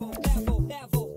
level, level, level.